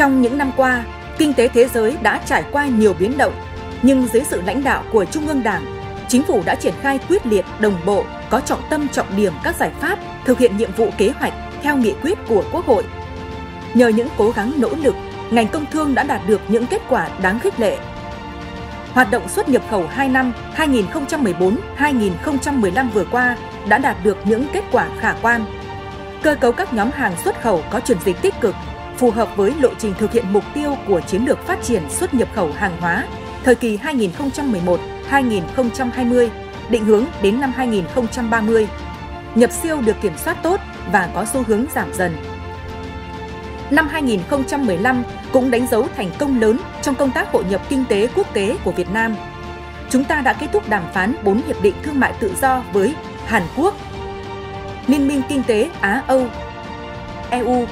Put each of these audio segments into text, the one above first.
Trong những năm qua, kinh tế thế giới đã trải qua nhiều biến động, nhưng dưới sự lãnh đạo của Trung ương Đảng, Chính phủ đã triển khai quyết liệt, đồng bộ, có trọng tâm trọng điểm các giải pháp thực hiện nhiệm vụ kế hoạch theo nghị quyết của Quốc hội. Nhờ những cố gắng nỗ lực, ngành công thương đã đạt được những kết quả đáng khích lệ. Hoạt động xuất nhập khẩu 2 năm 2014-2015 vừa qua đã đạt được những kết quả khả quan. Cơ cấu các nhóm hàng xuất khẩu có chuyển dịch tích cực, phù hợp với lộ trình thực hiện mục tiêu của chiến lược phát triển xuất nhập khẩu hàng hóa thời kỳ 2011-2020, định hướng đến năm 2030. Nhập siêu được kiểm soát tốt và có xu hướng giảm dần. Năm 2015 cũng đánh dấu thành công lớn trong công tác hội nhập kinh tế quốc tế của Việt Nam. Chúng ta đã kết thúc đàm phán 4 hiệp định thương mại tự do với Hàn Quốc, Liên minh Kinh tế Á-Âu, EU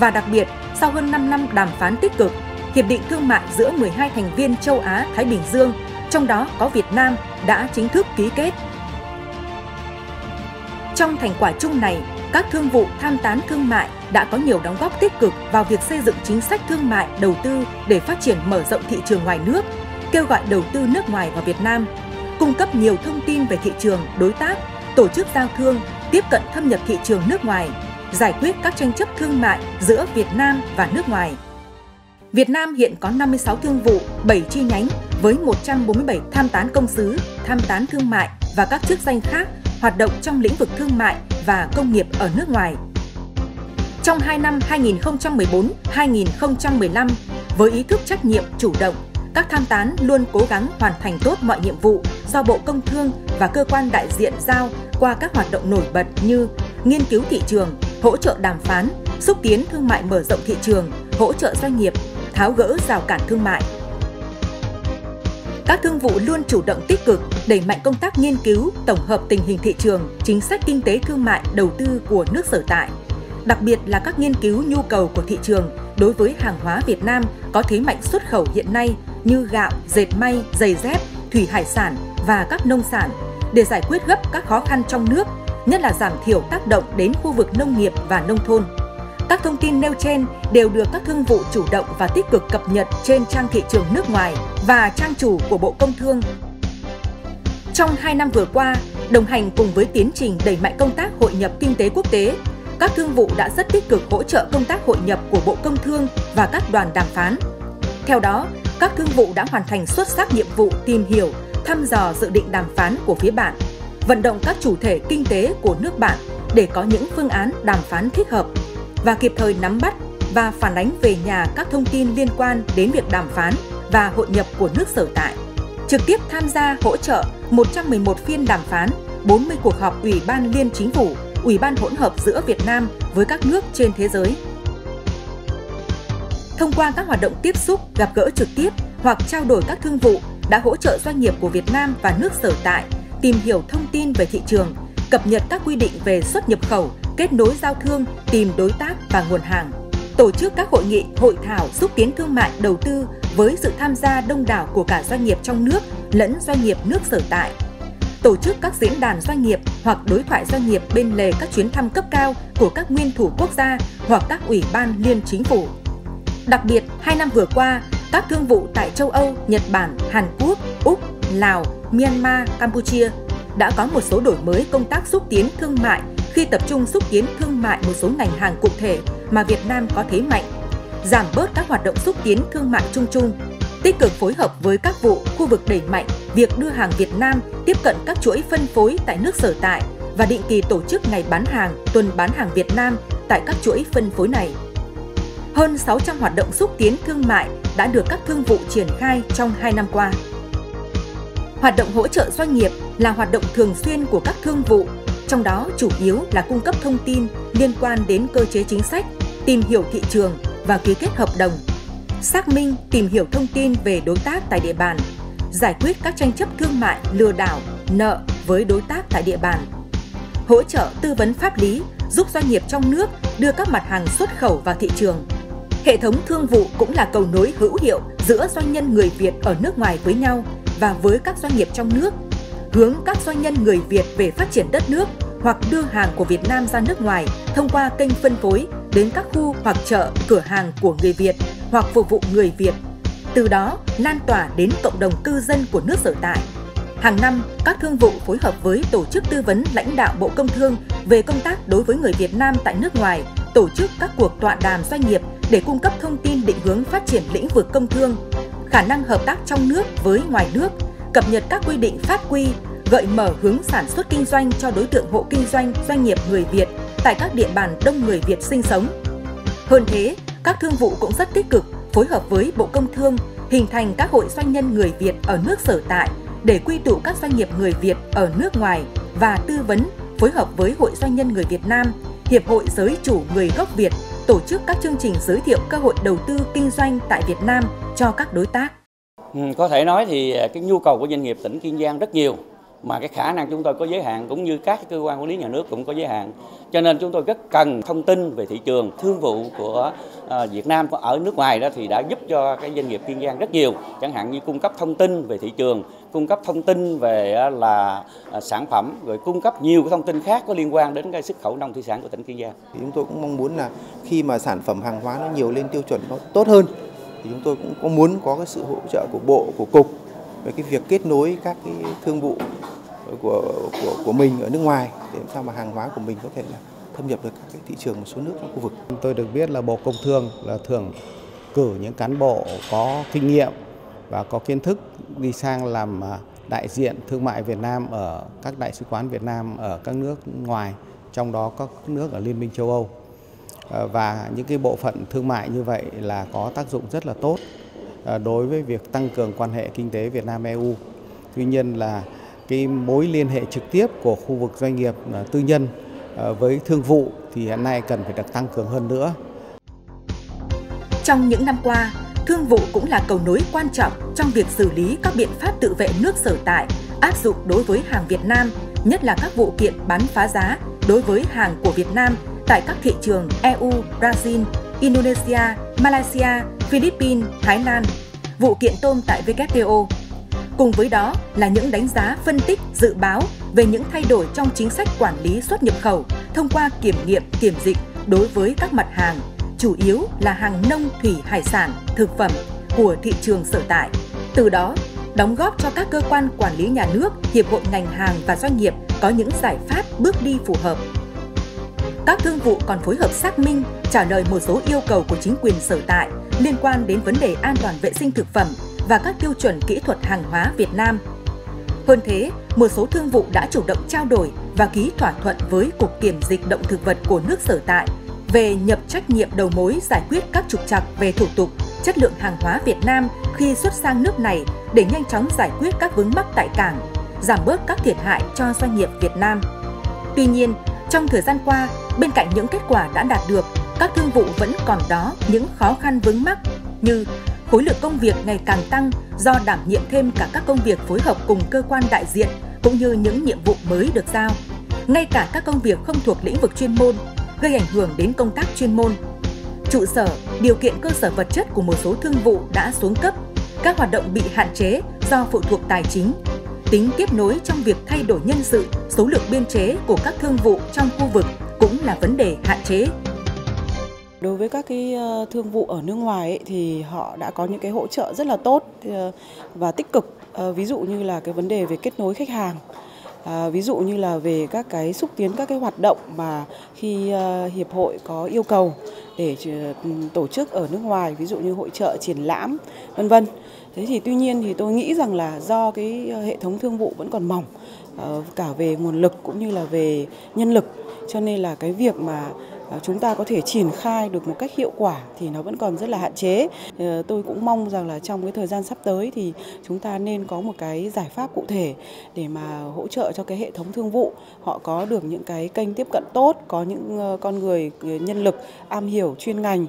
và đặc biệt sau hơn 5 năm đàm phán tích cực, Hiệp định Thương mại giữa 12 thành viên châu Á-Thái Bình Dương, trong đó có Việt Nam, đã chính thức ký kết. Trong thành quả chung này, các thương vụ tham tán thương mại đã có nhiều đóng góp tích cực vào việc xây dựng chính sách thương mại đầu tư để phát triển mở rộng thị trường ngoài nước, kêu gọi đầu tư nước ngoài vào Việt Nam, cung cấp nhiều thông tin về thị trường, đối tác, tổ chức giao thương, tiếp cận thâm nhập thị trường nước ngoài, giải quyết các tranh chấp thương mại giữa Việt Nam và nước ngoài. Việt Nam hiện có 56 thương vụ, 7 chi nhánh với 147 tham tán công sứ, tham tán thương mại và các chức danh khác hoạt động trong lĩnh vực thương mại và công nghiệp ở nước ngoài. Trong 2 năm 2014-2015, với ý thức trách nhiệm chủ động, các tham tán luôn cố gắng hoàn thành tốt mọi nhiệm vụ do Bộ Công Thương và cơ quan đại diện giao qua các hoạt động nổi bật như nghiên cứu thị trường, hỗ trợ đàm phán, xúc tiến thương mại mở rộng thị trường, hỗ trợ doanh nghiệp, tháo gỡ rào cản thương mại. Các thương vụ luôn chủ động tích cực, đẩy mạnh công tác nghiên cứu, tổng hợp tình hình thị trường, chính sách kinh tế thương mại, đầu tư của nước sở tại. Đặc biệt là các nghiên cứu nhu cầu của thị trường đối với hàng hóa Việt Nam có thế mạnh xuất khẩu hiện nay như gạo, dệt may, giày dép, thủy hải sản và các nông sản để giải quyết gấp các khó khăn trong nước, nhất là giảm thiểu tác động đến khu vực nông nghiệp và nông thôn. Các thông tin nêu trên đều được các thương vụ chủ động và tích cực cập nhật trên trang thị trường nước ngoài và trang chủ của Bộ Công Thương. Trong 2 năm vừa qua, đồng hành cùng với tiến trình đẩy mạnh công tác hội nhập kinh tế quốc tế, các thương vụ đã rất tích cực hỗ trợ công tác hội nhập của Bộ Công Thương và các đoàn đàm phán. Theo đó, các thương vụ đã hoàn thành xuất sắc nhiệm vụ tìm hiểu, thăm dò dự định đàm phán của phía bạn, vận động các chủ thể kinh tế của nước bạn để có những phương án đàm phán thích hợp và kịp thời nắm bắt và phản ánh về nhà các thông tin liên quan đến việc đàm phán và hội nhập của nước sở tại. Trực tiếp tham gia hỗ trợ 111 phiên đàm phán, 40 cuộc họp Ủy ban Liên Chính phủ, Ủy ban hỗn hợp giữa Việt Nam với các nước trên thế giới. Thông qua các hoạt động tiếp xúc, gặp gỡ trực tiếp hoặc trao đổi các thương vụ đã hỗ trợ doanh nghiệp của Việt Nam và nước sở tại tìm hiểu thông tin về thị trường, cập nhật các quy định về xuất nhập khẩu, kết nối giao thương, tìm đối tác và nguồn hàng. Tổ chức các hội nghị, hội thảo xúc tiến thương mại đầu tư với sự tham gia đông đảo của cả doanh nghiệp trong nước lẫn doanh nghiệp nước sở tại. Tổ chức các diễn đàn doanh nghiệp hoặc đối thoại doanh nghiệp bên lề các chuyến thăm cấp cao của các nguyên thủ quốc gia hoặc các ủy ban liên chính phủ. Đặc biệt, hai năm vừa qua, các thương vụ tại châu Âu, Nhật Bản, Hàn Quốc, Úc, Lào, Myanmar, Campuchia đã có một số đổi mới công tác xúc tiến thương mại khi tập trung xúc tiến thương mại một số ngành hàng cụ thể mà Việt Nam có thế mạnh, giảm bớt các hoạt động xúc tiến thương mại chung chung, tích cực phối hợp với các vụ khu vực đẩy mạnh việc đưa hàng Việt Nam tiếp cận các chuỗi phân phối tại nước sở tại và định kỳ tổ chức ngày bán hàng, tuần bán hàng Việt Nam tại các chuỗi phân phối này. Hơn 600 hoạt động xúc tiến thương mại đã được các thương vụ triển khai trong 2 năm qua. Hoạt động hỗ trợ doanh nghiệp là hoạt động thường xuyên của các thương vụ, trong đó chủ yếu là cung cấp thông tin liên quan đến cơ chế chính sách, tìm hiểu thị trường và ký kết hợp đồng, xác minh, tìm hiểu thông tin về đối tác tại địa bàn, giải quyết các tranh chấp thương mại, lừa đảo, nợ với đối tác tại địa bàn, hỗ trợ tư vấn pháp lý giúp doanh nghiệp trong nước đưa các mặt hàng xuất khẩu vào thị trường. Hệ thống thương vụ cũng là cầu nối hữu hiệu giữa doanh nhân người Việt ở nước ngoài với nhau và với các doanh nghiệp trong nước, hướng các doanh nhân người Việt về phát triển đất nước hoặc đưa hàng của Việt Nam ra nước ngoài thông qua kênh phân phối đến các khu hoặc chợ, cửa hàng của người Việt hoặc phục vụ người Việt. Từ đó lan tỏa đến cộng đồng cư dân của nước sở tại. Hàng năm, các thương vụ phối hợp với tổ chức tư vấn lãnh đạo Bộ Công Thương về công tác đối với người Việt Nam tại nước ngoài, tổ chức các cuộc tọa đàm doanh nghiệp để cung cấp thông tin định hướng phát triển lĩnh vực công thương, khả năng hợp tác trong nước với ngoài nước, cập nhật các quy định pháp quy, gợi mở hướng sản xuất kinh doanh cho đối tượng hộ kinh doanh, doanh nghiệp người Việt tại các địa bàn đông người Việt sinh sống. Hơn thế, các thương vụ cũng rất tích cực phối hợp với Bộ Công Thương hình thành các hội doanh nhân người Việt ở nước sở tại để quy tụ các doanh nghiệp người Việt ở nước ngoài và tư vấn phối hợp với Hội Doanh nhân người Việt Nam, Hiệp hội Giới chủ người gốc Việt tổ chức các chương trình giới thiệu cơ hội đầu tư kinh doanh tại Việt Nam cho các đối tác. Ừ, có thể nói thì à, cái nhu cầu của doanh nghiệp tỉnh Kiên Giang rất nhiều mà cái khả năng chúng tôi có giới hạn cũng như các cơ quan quản lý nhà nước cũng có giới hạn cho nên chúng tôi rất cần thông tin về thị trường thương vụ của à, Việt Nam ở nước ngoài đó thì đã giúp cho cái doanh nghiệp Kiên Giang rất nhiều chẳng hạn như cung cấp thông tin về thị trường cung cấp thông tin về là à, sản phẩm rồi cung cấp nhiều cái thông tin khác có liên quan đến cái xuất khẩu nông thủy sản của tỉnh Kiên Giang. Chúng tôi cũng mong muốn là khi mà sản phẩm hàng hóa nó nhiều lên tiêu chuẩn nó tốt hơn thì chúng tôi cũng có muốn có cái sự hỗ trợ của bộ của cục về cái việc kết nối các cái thương vụ của của của mình ở nước ngoài để làm sao mà hàng hóa của mình có thể là thâm nhập được các cái thị trường một số nước trong khu vực. Tôi được biết là Bộ Công Thương là thường cử những cán bộ có kinh nghiệm và có kiến thức đi sang làm à, đại diện thương mại Việt Nam ở các đại sứ quán Việt Nam ở các nước ngoài, trong đó các nước ở Liên minh châu Âu. Ờ, và những cái bộ phận thương mại như vậy là có tác dụng rất là tốt ờ, đối với việc tăng cường quan hệ kinh tế Việt Nam EU. Tuy nhiên là cái mối liên hệ trực tiếp của khu vực doanh nghiệp ờ, tư nhân với thương vụ thì hiện nay cần phải được tăng cường hơn nữa. Trong những năm qua, thương vụ cũng là cầu nối quan trọng trong việc xử lý các biện pháp tự vệ nước sở tại áp dụng đối với hàng Việt Nam, nhất là các vụ kiện bán phá giá đối với hàng của Việt Nam tại các thị trường EU, Brazil, Indonesia, Malaysia, Philippines, Thái Lan, vụ kiện tôm tại WTO. Cùng với đó là những đánh giá phân tích, dự báo về những thay đổi trong chính sách quản lý xuất nhập khẩu thông qua kiểm nghiệm, kiểm dịch đối với các mặt hàng chủ yếu là hàng nông thủy hải sản, thực phẩm của thị trường sở tại. Từ đó, đóng góp cho các cơ quan quản lý nhà nước, hiệp hội ngành hàng và doanh nghiệp có những giải pháp bước đi phù hợp. Các thương vụ còn phối hợp xác minh, trả lời một số yêu cầu của chính quyền sở tại liên quan đến vấn đề an toàn vệ sinh thực phẩm và các tiêu chuẩn kỹ thuật hàng hóa Việt Nam. Hơn thế, một số thương vụ đã chủ động trao đổi và ký thỏa thuận với Cục Kiểm dịch động thực vật của nước sở tại về nhập trách nhiệm đầu mối giải quyết các trục trặc về thủ tục, chất lượng hàng hóa Việt Nam khi xuất sang nước này để nhanh chóng giải quyết các vướng mắc tại cảng, giảm bớt các thiệt hại cho doanh nghiệp Việt Nam. Tuy nhiên, trong thời gian qua, bên cạnh những kết quả đã đạt được, các thương vụ vẫn còn đó những khó khăn vướng mắc như khối lượng công việc ngày càng tăng do đảm nhiệm thêm cả các công việc phối hợp cùng cơ quan đại diện cũng như những nhiệm vụ mới được giao. Ngay cả các công việc không thuộc lĩnh vực chuyên môn gây ảnh hưởng đến công tác chuyên môn. Trụ sở, điều kiện cơ sở vật chất của một số thương vụ đã xuống cấp, các hoạt động bị hạn chế do phụ thuộc tài chính. Tính tiếp nối trong việc thay đổi nhân sự, số lượng biên chế của các thương vụ trong khu vực cũng là vấn đề hạn chế. Đối với các cái ờ, thương vụ ở nước ngoài ấy, thì họ đã có những cái hỗ trợ rất là tốt ờ, và tích cực. Ờ, ví dụ như là cái vấn đề về kết nối khách hàng À, ví dụ như là về các cái xúc tiến các cái hoạt động mà khi uh, hiệp hội có yêu cầu để ừ, tổ chức ở nước ngoài ví dụ như hội trợ triển lãm vân vân. Thế thì tuy nhiên thì tôi nghĩ rằng là do cái ờ, hệ thống thương vụ vẫn còn mỏng uh, cả về nguồn lực cũng như là về nhân lực cho nên là cái việc mà Ờ, chúng ta có thể triển khai được một cách hiệu quả thì nó vẫn còn rất là hạn chế. Ờ, tôi cũng mong rằng là trong cái thời gian sắp tới thì chúng ta nên có một cái giải pháp cụ thể để mà hỗ trợ cho cái hệ thống thương vụ họ có được những cái kênh tiếp cận tốt, có những ờ, con người nhân lực am hiểu chuyên ngành.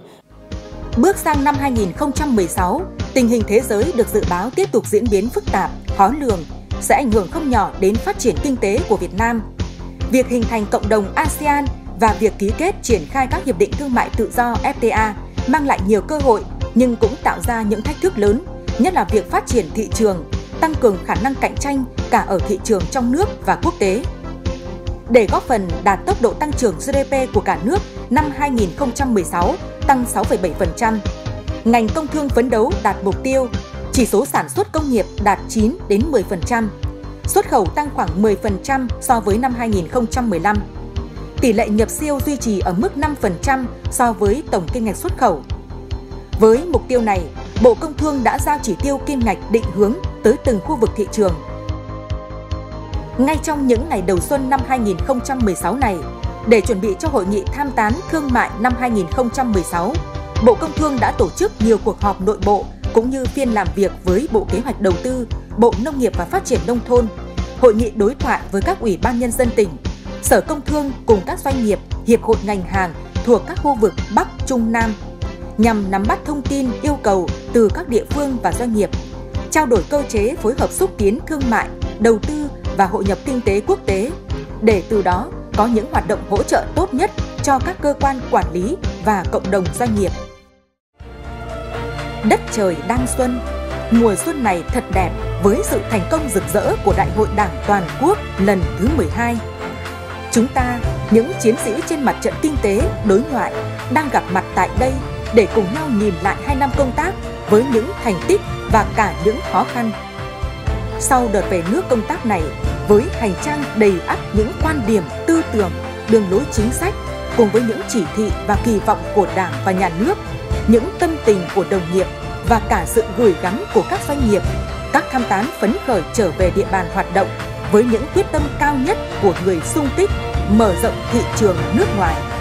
Bước sang năm 2016, tình hình thế giới được dự báo tiếp tục diễn biến phức tạp, khó lường, sẽ ảnh hưởng không nhỏ đến phát triển kinh tế của Việt Nam. Việc hình thành cộng đồng ASEAN và việc ký kết triển khai các hiệp định thương mại tự do FTA mang lại nhiều cơ hội nhưng cũng tạo ra những thách thức lớn, nhất là việc phát triển thị trường, tăng cường khả năng cạnh tranh cả ở thị trường trong nước và quốc tế. để góp phần đạt tốc độ tăng trưởng GDP của cả nước năm 2016 tăng 6,7%. Ngành công thương phấn đấu đạt mục tiêu chỉ số sản xuất công nghiệp đạt 9 đến 10%, xuất khẩu tăng khoảng 10% so với năm 2015. Tỷ lệ nhập siêu duy trì ở mức 5% so với tổng kim ngạch xuất khẩu. Với mục tiêu này, Bộ Công Thương đã giao chỉ tiêu kim ngạch định hướng tới từng khu vực thị trường. Ngay trong những ngày đầu xuân năm 2016 này, để chuẩn bị cho hội nghị tham tán thương mại năm 2016, Bộ Công Thương đã tổ chức nhiều cuộc họp nội bộ cũng như phiên làm việc với Bộ Kế hoạch Đầu tư, Bộ Nông nghiệp và Phát triển Nông thôn, hội nghị đối thoại với các ủy ban nhân dân tỉnh, Sở Công Thương cùng các doanh nghiệp, hiệp hội ngành hàng thuộc các khu vực Bắc, Trung, Nam nhằm nắm bắt thông tin yêu cầu từ các địa phương và doanh nghiệp, trao đổi cơ chế phối hợp xúc tiến thương mại, đầu tư và hội nhập kinh tế quốc tế để từ đó có những hoạt động hỗ trợ tốt nhất cho các cơ quan quản lý và cộng đồng doanh nghiệp. Đất trời đang xuân, mùa xuân này thật đẹp với sự thành công rực rỡ của Đại hội Đảng toàn quốc lần thứ 12. Chúng ta, những chiến sĩ trên mặt trận kinh tế, đối ngoại đang gặp mặt tại đây để cùng nhau nhìn lại hai năm công tác với những thành tích và cả những khó khăn. Sau đợt về nước công tác này, với hành trang đầy ắp những quan điểm, tư tưởng, đường lối chính sách cùng với những chỉ thị và kỳ vọng của Đảng và Nhà nước, những tâm tình của đồng nghiệp và cả sự gửi gắm của các doanh nghiệp, các tham tán phấn khởi trở về địa bàn hoạt động với những quyết tâm cao nhất của người sung kích, mở rộng thị trường nước ngoài.